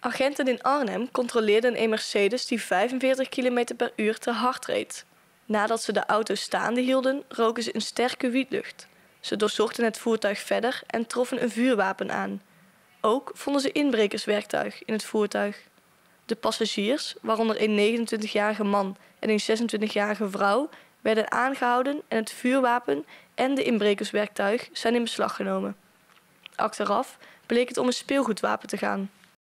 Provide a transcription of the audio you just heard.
Agenten in Arnhem controleerden een Mercedes die 45 km per uur te hard reed. Nadat ze de auto staande hielden, roken ze een sterke wietlucht. Ze doorzochten het voertuig verder en troffen een vuurwapen aan. Ook vonden ze inbrekerswerktuig in het voertuig. De passagiers, waaronder een 29-jarige man en een 26-jarige vrouw, werden aangehouden en het vuurwapen en de inbrekerswerktuig zijn in beslag genomen. Achteraf bleek het om een speelgoedwapen te gaan.